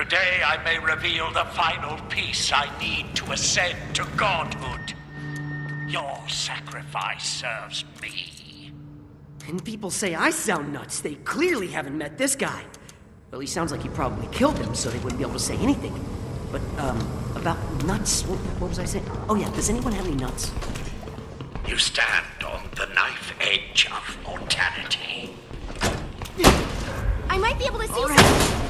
Today I may reveal the final piece I need to ascend to godhood. Your sacrifice serves me. And people say I sound nuts. They clearly haven't met this guy. Well, he sounds like he probably killed him, so they wouldn't be able to say anything. But, um, about nuts, what, what was I saying? Oh, yeah, does anyone have any nuts? You stand on the knife edge of mortality. I might be able to see All some right.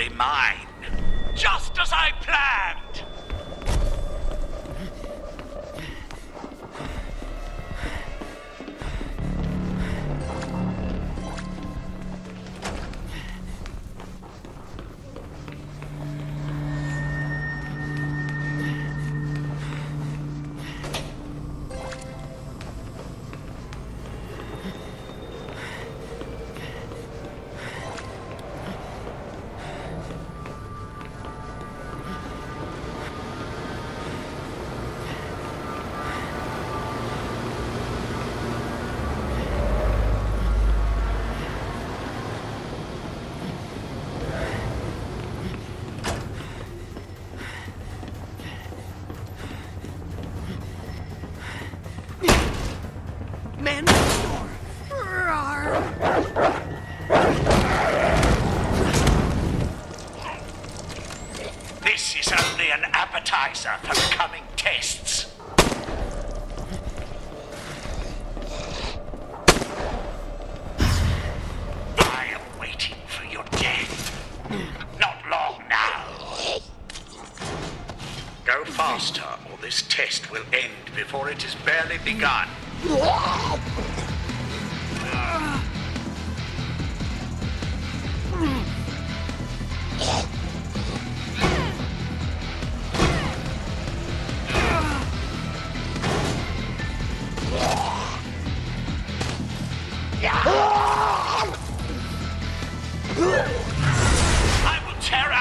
is mine. Just as I planned.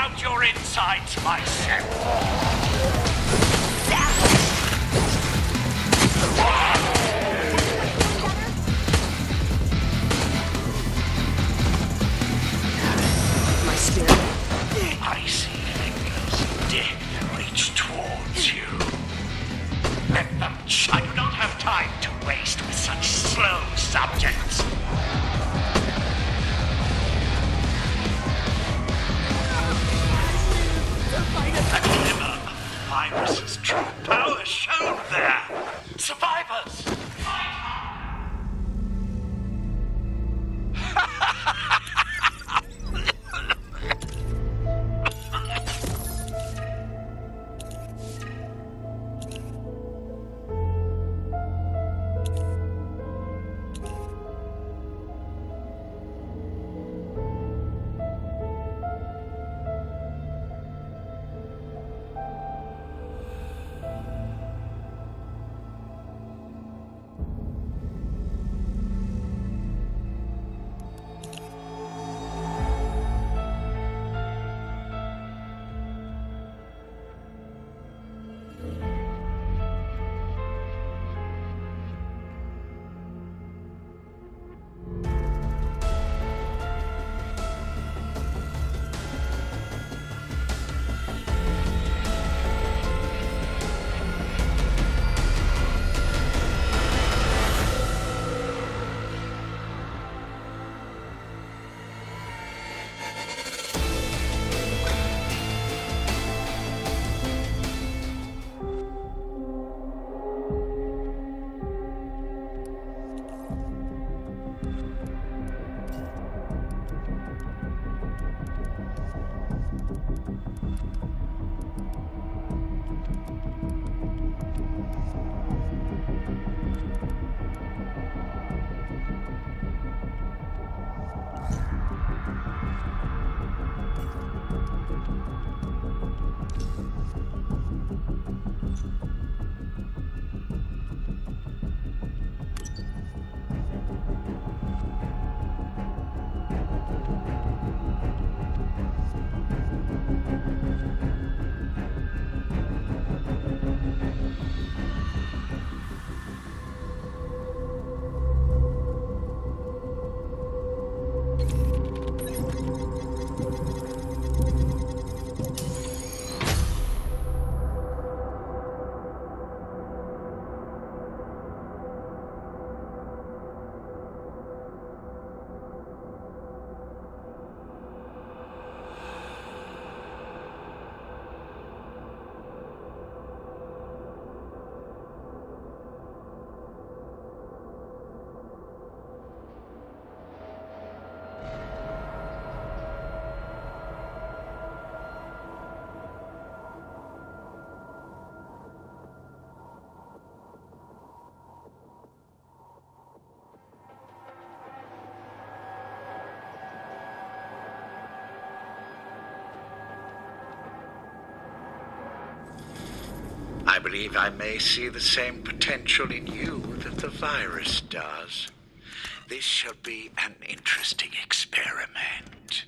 Out your insides myself. Am believe I may see the same potential in you that the virus does. This shall be an interesting experiment.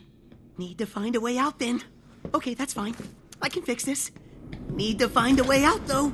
Need to find a way out then. Okay, that's fine. I can fix this. Need to find a way out though.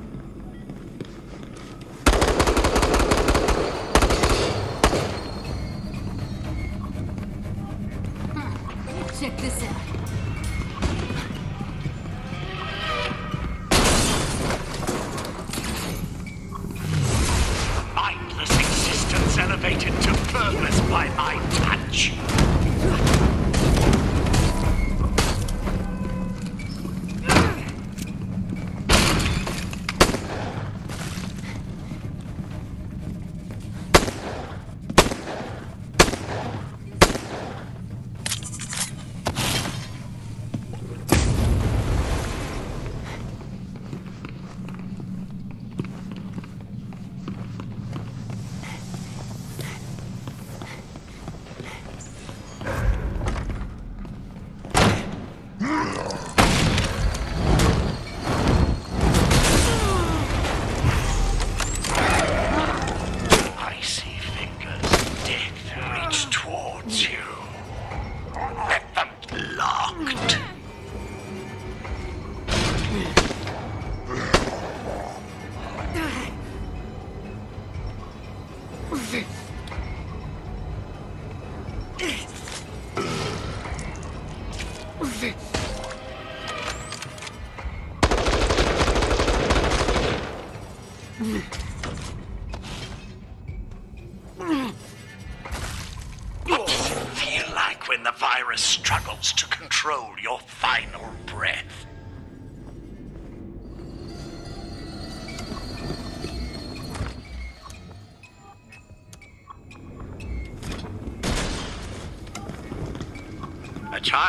うぜ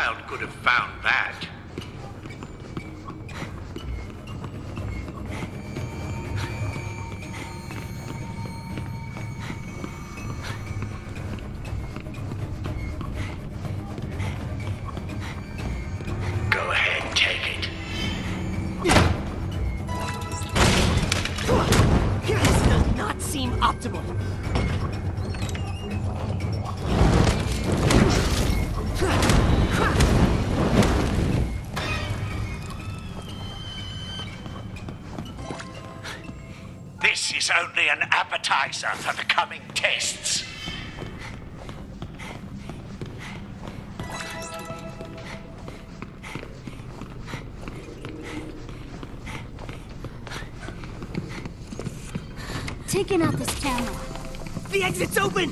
child could have found that. Appetizer for the coming tests. Taking out this camera. The exit's open!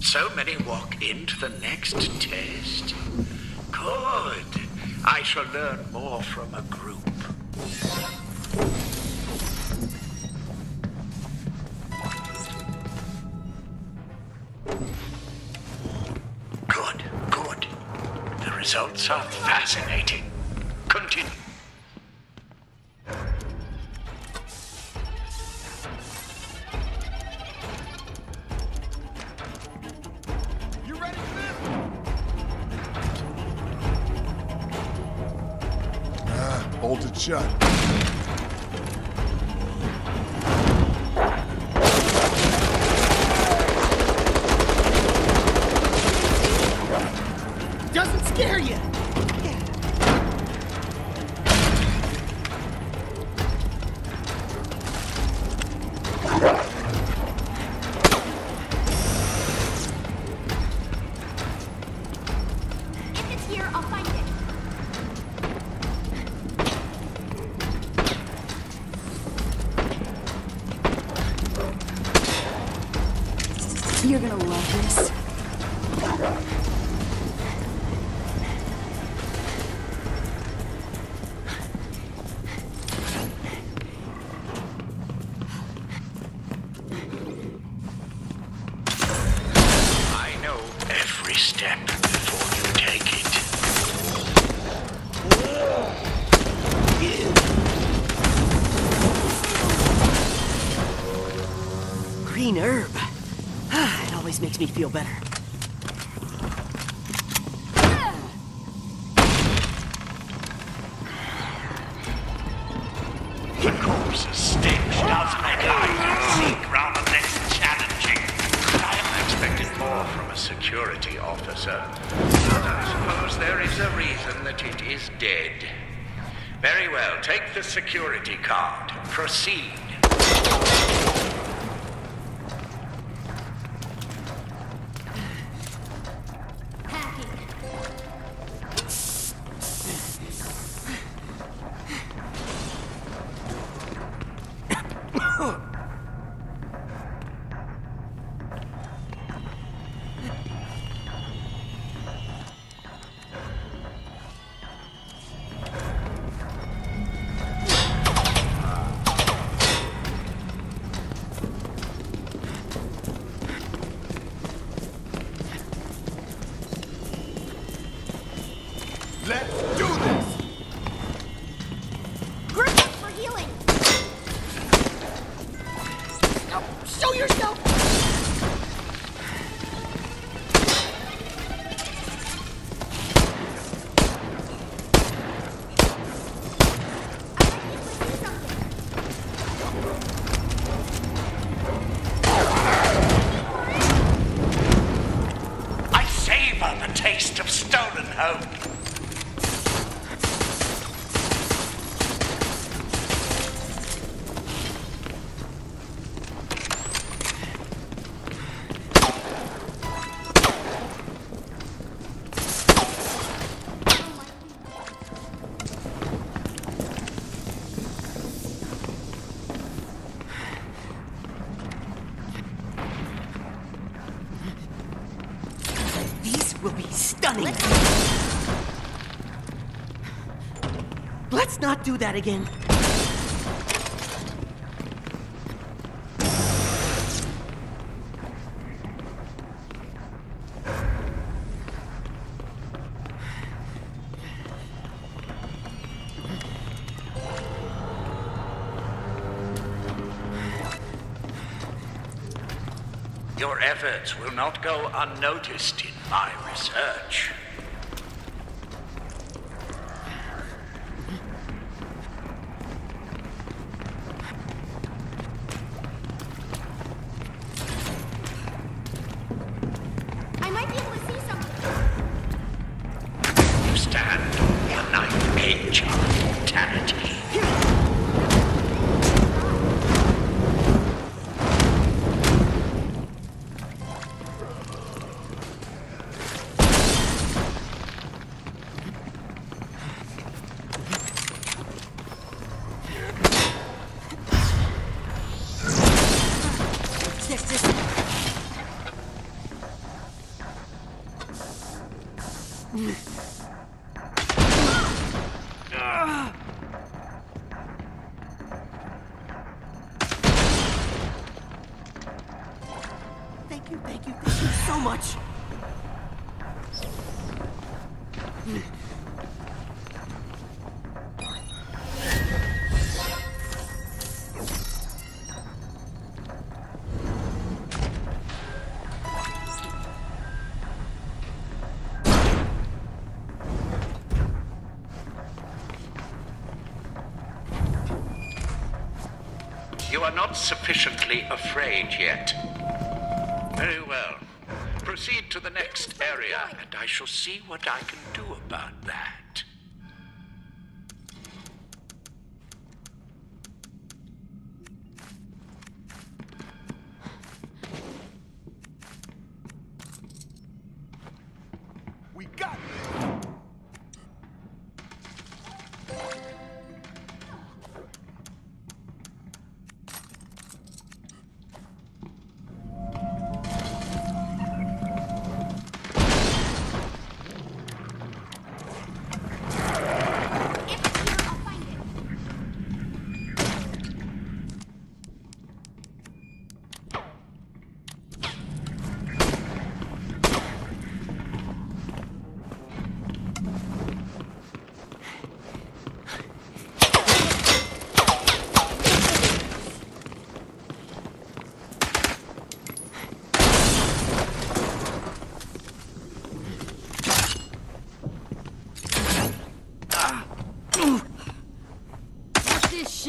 So many walk into the next test. Good. I shall learn more from a group. Results are fascinating. Continue. I'll find feel better. The stench does make hide and seek rather less challenging. I am expecting more from a security officer. But I suppose there is a reason that it is dead. Very well, take the security card. Proceed. Will be stunning. Let's not do that again. Your efforts will not go unnoticed my research. I might be able to see something. You stand on the knife edge You are not sufficiently afraid yet. Very well. Proceed to the next area, and I shall see what I can do about that.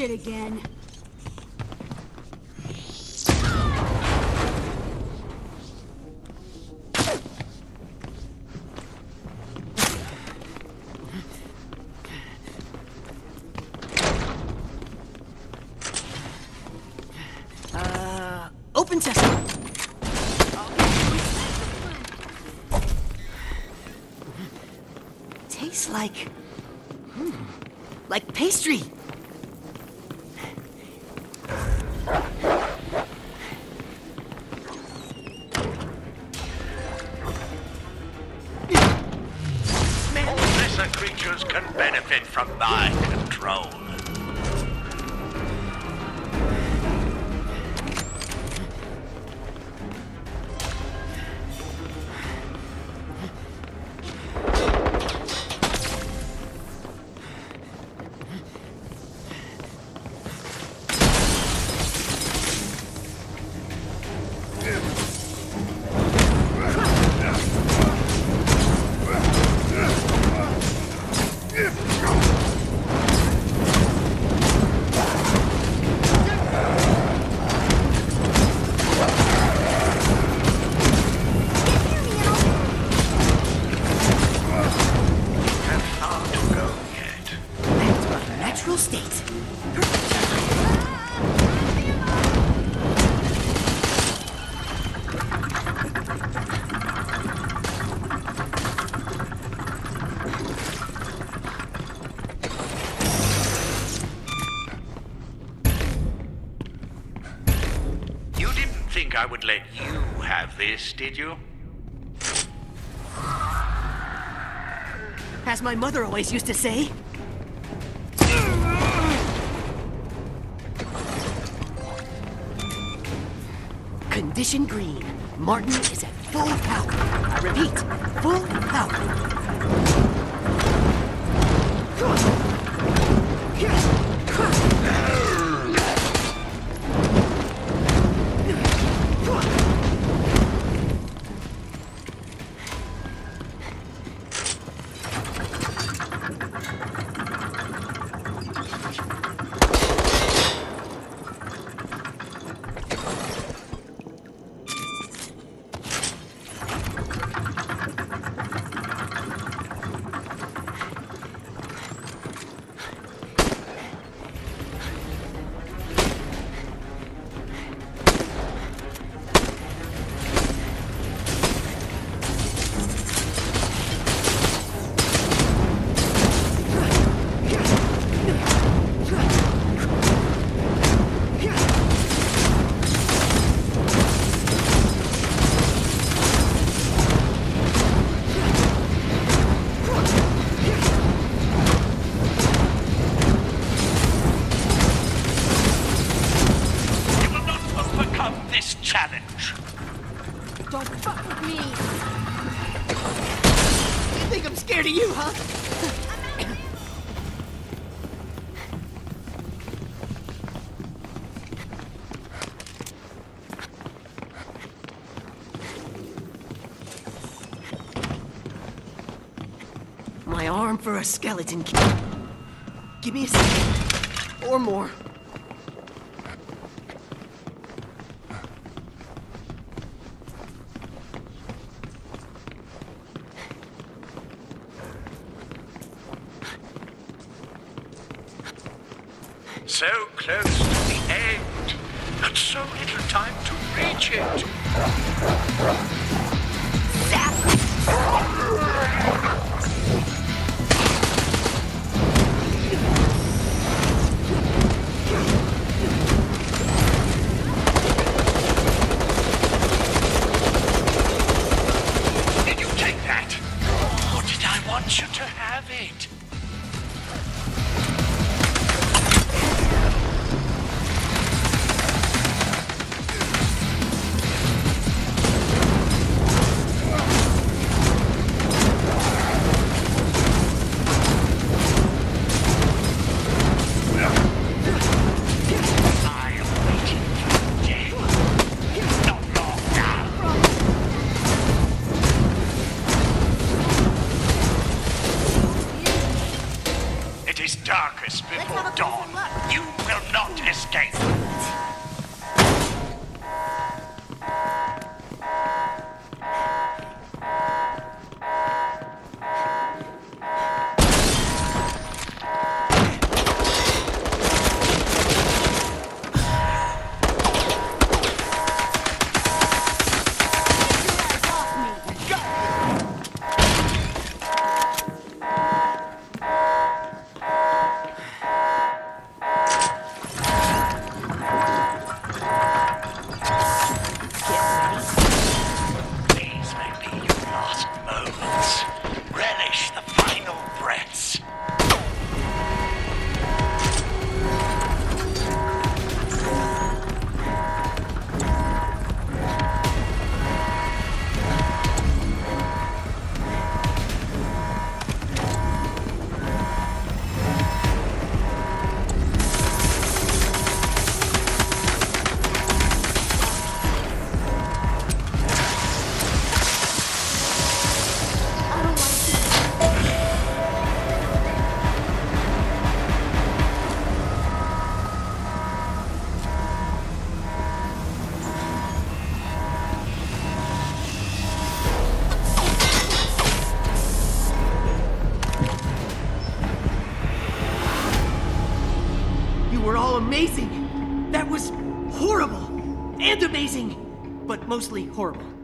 Shit again. Uh, open sesame. Tastes like. Hmm, like pastry. you? As my mother always used to say. Condition green. Martin is at full power. I repeat, full power. for a skeleton key. Give me a second. Or more. So close. have it! mostly horrible.